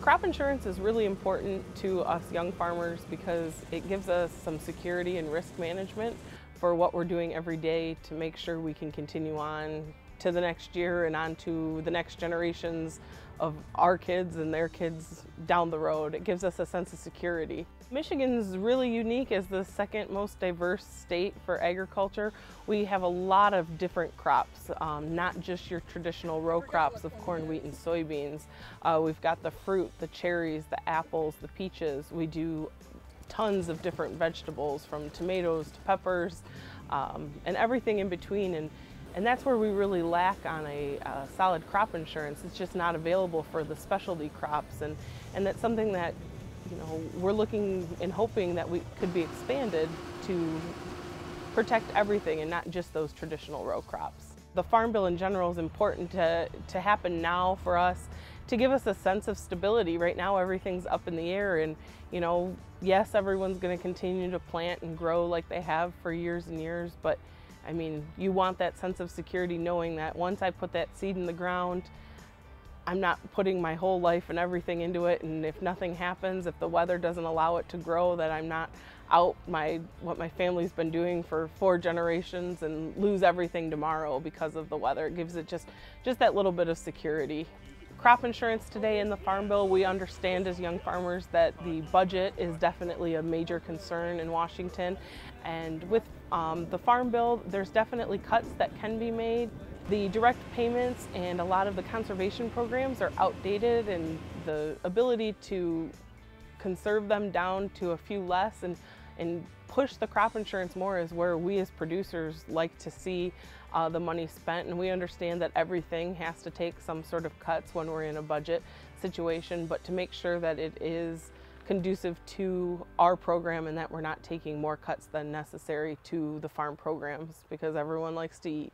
Crop insurance is really important to us young farmers because it gives us some security and risk management for what we're doing every day to make sure we can continue on to the next year and on to the next generations of our kids and their kids down the road. It gives us a sense of security. Michigan's really unique as the second most diverse state for agriculture. We have a lot of different crops, um, not just your traditional row crops of corn, wheat, and soybeans. Uh, we've got the fruit, the cherries, the apples, the peaches. We do tons of different vegetables from tomatoes to peppers um, and everything in between. And and that's where we really lack on a, a, solid crop insurance. It's just not available for the specialty crops, and, and that's something that you know we're looking and hoping that we could be expanded to protect everything and not just those traditional row crops. The Farm Bill in general is important to, to happen now for us to give us a sense of stability. Right now everything's up in the air and you know, yes, everyone's going to continue to plant and grow like they have for years and years, but I mean, you want that sense of security knowing that once I put that seed in the ground, I'm not putting my whole life and everything into it and if nothing happens, if the weather doesn't allow it to grow, that I'm not out my what my family's been doing for four generations and lose everything tomorrow because of the weather. It gives it just just that little bit of security. Crop insurance today in the Farm Bill, we understand as young farmers that the budget is definitely a major concern in Washington. And with um, the Farm Bill, there's definitely cuts that can be made. The direct payments and a lot of the conservation programs are outdated and the ability to conserve them down to a few less and and push the crop insurance more is where we as producers like to see uh, the money spent and we understand that everything has to take some sort of cuts when we're in a budget situation but to make sure that it is conducive to our program and that we're not taking more cuts than necessary to the farm programs because everyone likes to eat.